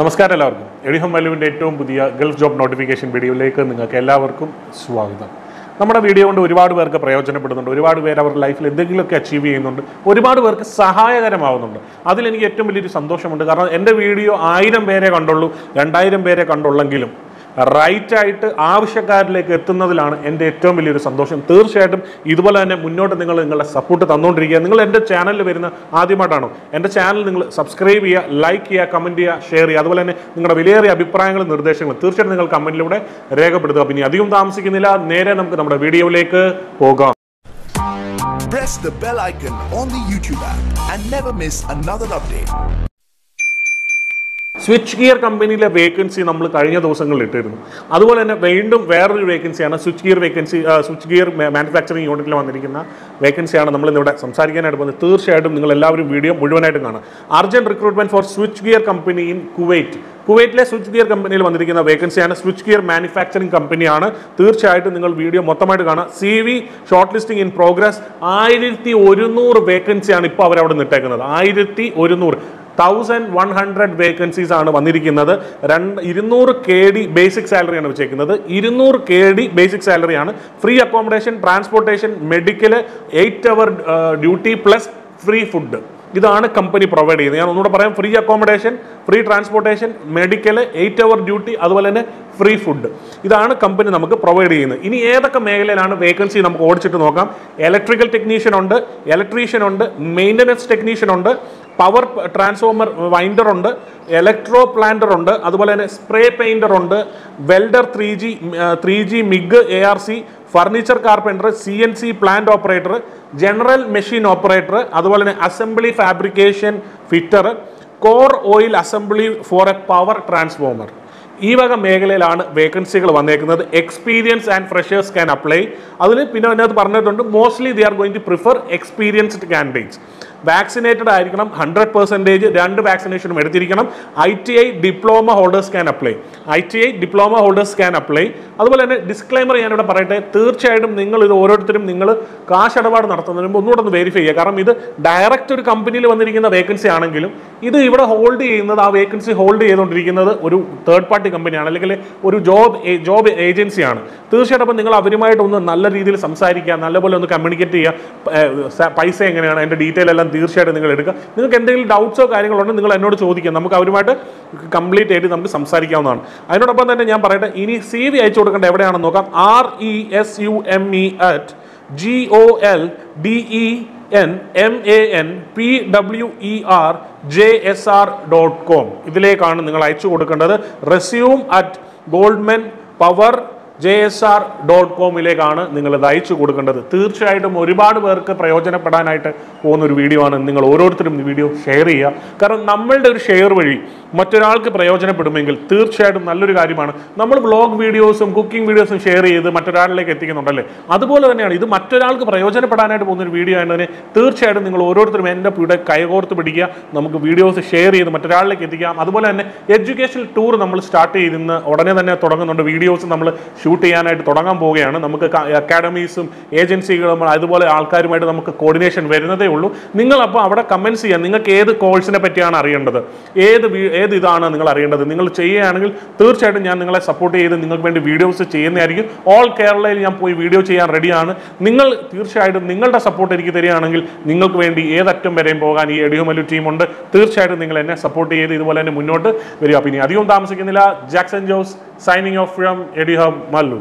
നമസ്കാരം എല്ലാവർക്കും. എഡിഹം വലുവിന്റെ ഏറ്റവും പുതിയ ഗൾഫ് ജോബ് നോട്ടിഫിക്കേഷൻ വീഡിയോയിലേക്ക് നിങ്ങൾക്ക് എല്ലാവർക്കും സ്വാഗതം. നമ്മുടെ വീഡിയോ കൊണ്ട് ഒരുപാട് പേർക്ക് പ്രയോജനപ്പെടുന്നുണ്ട്. ഒരുപാട് പേർ അവരുടെ ലൈഫിൽ എന്തെങ്കിലുമൊക്കെ അച്ചീവ് ചെയ്യുന്നുണ്ട്. ഒരുപാട് പേർക്ക് സഹായകരമാവുന്നുണ്ട്. അതിലെനിക്ക് ഏറ്റവും വലിയൊരു സന്തോഷമുണ്ട്. കാരണം എന്റെ വീഡിയോ ആയിരം പേരെ കണ്ടുള്ളൂ. രണ്ടായിരം പേരെ കണ്ടുള്ളെങ്കിലും റൈറ്റ് ആയിട്ട് ആവശ്യക്കാരിലേക്ക് എത്തുന്നതിലാണ് എന്റെ ഏറ്റവും വലിയൊരു സന്തോഷം. തീർച്ചയായിട്ടും ഇതുപോലെ തന്നെ മുന്നോട്ട് നിങ്ങൾ നിങ്ങളുടെ സപ്പോർട്ട് തന്നുകൊണ്ടിരിക്കുക നിങ്ങൾ എന്റെ ചാനലിൽ വരുന്ന ആദ്യമായിട്ടാണോ? എന്റെ ചാനൽ നിങ്ങൾ സബ്സ്ക്രൈബ് ചെയ്യുക ലൈക്ക് ചെയ്യുക കമന്റ് ചെയ്യുക ഷെയർ ചെയ്യുക. അതുപോലെ തന്നെ നിങ്ങളുടെ വിലയേറിയ അഭിപ്രായങ്ങളും നിർദ്ദേശങ്ങളും തീർച്ചയായിട്ടും നിങ്ങൾ കമന്റിലൂടെ രേഖപ്പെടുത്തുക. പിന്നെ അധികം താമസിക്കുന്നില്ല. നേരെ നമുക്ക് നമ്മുടെ വീഡിയോയിലേക്ക് പോകാം. Press the bell icon on the YouTube app and never miss another update. Switch gear കമ്പനിയിലെ വേക്കൻസി നമ്മൾ കഴിഞ്ഞ ദിവസങ്ങളിൽ ഇട്ടിരുന്നു. അതുപോലെ തന്നെ വീണ്ടും വേറൊരു വേക്കൻസിയാണ് switch gear vacancy switch gear manufacturing യൂണിറ്റിൽ വന്നിരിക്കുന്ന വേക്കൻസിയാണ് നമ്മൾ ഇന്നിവിടെ സംസാരിക്കാനായിട്ട് പോകുന്നത്. തീർച്ചയായിട്ടും നിങ്ങൾ എല്ലാവരും വീഡിയോ മുഴുവനായിട്ടും കാണാം urgent recruitment for switch gear company in Kuwait കുവൈറ്റിലെ സ്വിച്ച് ഗിയർ കമ്പനിയിൽ വന്നിരിക്കുന്ന വേക്കൻസിയാണ് സ്വിച്ച് ഗിയർ മാനുഫാക്ചറിംഗ് കമ്പനിയാണ് തീർച്ചയായിട്ടും നിങ്ങൾ വീഡിയോ മൊത്തമായിട്ട് കാണാം C V shortlisting in progress ആയിരത്തി ഒരുന്നൂറ് വേക്കൻസിയാണ് ഇപ്പോൾ അവരവിടെ നിട്ടേക്കുന്നത് ആയിരത്തി ഒരുന്നൂറ്. തൗസൻഡ് വൺ ഹൺഡ്രഡ് വേക്കൻസീസ് ആണ് വന്നിരിക്കുന്നത്. രണ്ട് ഇരുന്നൂറ് കെ ഡി ബേസിക് സാലറിയാണ് വെച്ചേക്കുന്നത്. ഇരുന്നൂറ് K D basic സാലറിയാണ് free accommodation transportation medical eight hour duty plus free food ഇതാണ് കമ്പനി പ്രൊവൈഡ് ചെയ്യുന്നത്. ഞാൻ ഒന്നുകൂടെ പറയാം free accommodation free transportation medical eight hour duty അതുപോലെ തന്നെ ഫ്രീ ഫുഡ് ഇതാണ് കമ്പനി നമുക്ക് പ്രൊവൈഡ് ചെയ്യുന്നത്. ഇനി ഏതൊക്കെ മേഖലയിലാണ് വേക്കൻസി നമുക്ക് ഓടിച്ചിട്ട് നോക്കാം. ഇലക്ട്രിക്കൽ ടെക്നീഷ്യൻ ഉണ്ട് ഇലക്ട്രീഷ്യൻ ഉണ്ട് മെയിന്റനൻസ് ടെക്നീഷ്യൻ ഉണ്ട് പവർ ട്രാൻസ്ഫോമർ വൈൻഡർ ഉണ്ട് ഇലക്ട്രോ പ്ലാന്റർ ഉണ്ട് അതുപോലെ തന്നെ സ്പ്രേ പെയിന്റർ ഉണ്ട് welder three G three G MIG A R C furniture carpenter C N C plant operator general machine operator അതുപോലെ തന്നെ assembly fabrication fitter core oil assembly for A power transformer ഈ വക മേഖലയിലാണ് വേക്കൻസികൾ വന്നേക്കുന്നത്. Experience and freshers can apply അതിൽ പിന്നെ അതിനകത്ത് പറഞ്ഞിട്ടുണ്ട് mostly they are going to prefer experienced candidates vaccinated ആയിരിക്കണം ഹൺഡ്രഡ് പെർസെന്റേജ് രണ്ട് വാക്സിനേഷനും എടുത്തിരിക്കണം. I T I diploma holders can apply I T I diploma holders can apply അതുപോലെ തന്നെ ഡിസ്ക്ലൈമർ ഞാനിവിടെ പറയട്ടെ തീർച്ചയായിട്ടും നിങ്ങൾ ഇത് ഓരോരുത്തരും നിങ്ങൾ കാശ് ഇടപാട് നടത്തുന്നതിന് മുമ്പ് ഒന്നുകൂടെ ഒന്ന് വെരിഫൈ ചെയ്യുക. കാരണം ഇത് ഡയറക്റ്റ് ഒരു കമ്പനിയിൽ വന്നിരിക്കുന്ന വേക്കൻസി ആണെങ്കിലും ഇത് ഇവിടെ ഹോൾഡ് ചെയ്യുന്നത് ആ വേക്കൻസി ഹോൾഡ് ചെയ്തുകൊണ്ടിരിക്കുന്നത് ഒരു തേർഡ് പാർട്ടി കമ്പനിയാണ് അല്ലെങ്കിൽ ഒരു ജോബ് ജോബ് ഏജൻസിയാണ് തീർച്ചയായിട്ടും അപ്പം നിങ്ങൾ അവരുമായിട്ട് ഒന്ന് നല്ല രീതിയിൽ സംസാരിക്കുക നല്ലപോലെ ഒന്ന് കമ്മ്യൂണിക്കേറ്റ് ചെയ്യുക. പൈസ എങ്ങനെയാണ് അതിന്റെ ഡീറ്റെയിൽ എല്ലാം തീർച്ചയായിട്ടും നിങ്ങൾ എടുക്കുക. നിങ്ങൾക്ക് എന്തെങ്കിലും ഡൗട്ട്സോ കാര്യങ്ങളോ ഉണ്ടെങ്കിൽ നിങ്ങൾ എന്നോട് ചോദിക്കാം നമുക്ക് അവരുമായിട്ട് കംപ്ലീറ്റ് ആയിട്ട് നമുക്ക് സംസാരിക്കാവുന്നതാണ്. അതിനോടൊപ്പം തന്നെ ഞാൻ പറയട്ടെ ഇനി സി വി അയച്ചു കൊടുക്കേണ്ട എവിടെയാണെന്ന് നോക്കാം. R E S U M E at G O L D E N M A N P W E R J S R dot com ഇതിലേക്കാണ് നിങ്ങൾ അയച്ചു കൊടുക്കേണ്ടത്. Resume at Goldmen power J S R dot കോമിലേക്കാണ് നിങ്ങൾ ഇത് അയച്ചു കൊടുക്കേണ്ടത്. തീർച്ചയായിട്ടും ഒരുപാട് പേർക്ക് പ്രയോജനപ്പെടാനായിട്ട് പോകുന്ന ഒരു വീഡിയോ ആണ് നിങ്ങൾ ഓരോരുത്തരും ഈ വീഡിയോ ഷെയർ ചെയ്യുക. കാരണം നമ്മളുടെ ഒരു ഷെയർ വഴി മറ്റൊരാൾക്ക് പ്രയോജനപ്പെടുമെങ്കിൽ തീർച്ചയായിട്ടും നല്ലൊരു കാര്യമാണ്. നമ്മൾ ബ്ലോഗ് വീഡിയോസും കുക്കിംഗ് വീഡിയോസും ഷെയർ ചെയ്ത് മറ്റൊരാളിലേക്ക് എത്തിക്കുന്നുണ്ടല്ലേ? അതുപോലെ തന്നെയാണ് ഇത് മറ്റൊരാൾക്ക് പ്രയോജനപ്പെടാനായിട്ട് പോകുന്ന ഒരു വീഡിയോ ആയതിനെ തീർച്ചയായിട്ടും നിങ്ങൾ ഓരോരുത്തരും എന്റെ ഇവിടെ കൈകോർത്ത് പിടിക്കുക. നമുക്ക് വീഡിയോസ് ഷെയർ ചെയ്ത് മറ്റൊരാളിലേക്ക് എത്തിക്കാം. അതുപോലെ തന്നെ എഡ്യൂക്കേഷണൽ ടൂർ നമ്മൾ സ്റ്റാർട്ട് ചെയ്തിന്ന് ഉടനെ തന്നെ തുടങ്ങുന്നുണ്ട്. വീഡിയോസ് നമ്മൾ ഷൂട്ട് ചെയ്യാനായിട്ട് തുടങ്ങാൻ പോവുകയാണ്. നമുക്ക് അക്കാഡമീസും ഏജൻസികളും അതുപോലെ ആൾക്കാരുമായിട്ട് നമുക്ക് കോർഡിനേഷൻ വരുന്നതേ ഉള്ളൂ. നിങ്ങൾ അപ്പോൾ അവിടെ കമൻസ് ചെയ്യാം നിങ്ങൾക്ക് ഏത് കോഴ്സിനെ പറ്റിയാണ് അറിയേണ്ടത്? ഏത് ഏത് ഇതാണ് നിങ്ങൾ അറിയേണ്ടത്? നിങ്ങൾ ചെയ്യുകയാണെങ്കിൽ തീർച്ചയായിട്ടും ഞാൻ നിങ്ങളെ സപ്പോർട്ട് ചെയ്ത് നിങ്ങൾക്ക് വേണ്ടി വീഡിയോസ് ചെയ്യുന്നതായിരിക്കും. ഓൾ കേരളയിൽ ഞാൻ പോയി വീഡിയോ ചെയ്യാൻ റെഡിയാണ് നിങ്ങൾ തീർച്ചയായിട്ടും നിങ്ങളുടെ സപ്പോർട്ട് എനിക്ക് തരികയാണെങ്കിൽ നിങ്ങൾക്ക് വേണ്ടി ഏതറ്റം വരെയും പോകാൻ ഈ എഡിയോമലു ടീമുണ്ട് തീർച്ചയായിട്ടും നിങ്ങൾ എന്നെ സപ്പോർട്ട് ചെയ്ത് ഇതുപോലെ തന്നെ മുന്നോട്ട് വരിക. പിന്നെ അധികം താമസിക്കുന്നില്ല. Jackson Jose signing off from എഡിഹോ Mallu